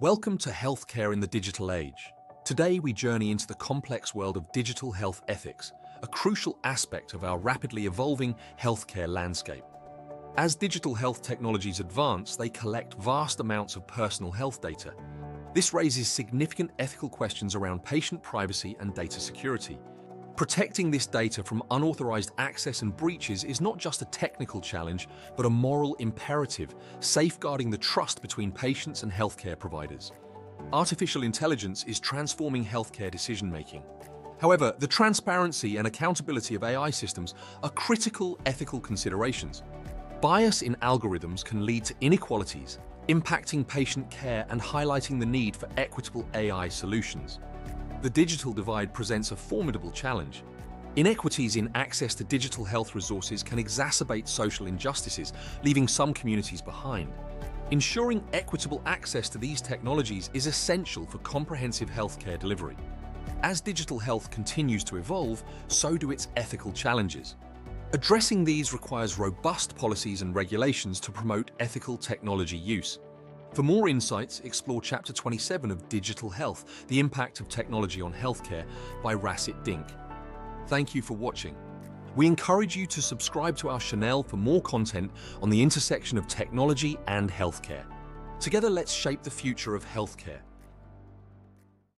Welcome to Healthcare in the Digital Age. Today we journey into the complex world of digital health ethics, a crucial aspect of our rapidly evolving healthcare landscape. As digital health technologies advance, they collect vast amounts of personal health data. This raises significant ethical questions around patient privacy and data security. Protecting this data from unauthorized access and breaches is not just a technical challenge, but a moral imperative, safeguarding the trust between patients and healthcare providers. Artificial intelligence is transforming healthcare decision-making. However, the transparency and accountability of AI systems are critical ethical considerations. Bias in algorithms can lead to inequalities, impacting patient care and highlighting the need for equitable AI solutions. The digital divide presents a formidable challenge. Inequities in access to digital health resources can exacerbate social injustices, leaving some communities behind. Ensuring equitable access to these technologies is essential for comprehensive healthcare delivery. As digital health continues to evolve, so do its ethical challenges. Addressing these requires robust policies and regulations to promote ethical technology use. For more insights, explore Chapter 27 of Digital Health, The Impact of Technology on Healthcare by Rasit Dinc. Thank you for watching. We encourage you to subscribe to our channel for more content on the intersection of technology and healthcare. Together, let's shape the future of healthcare.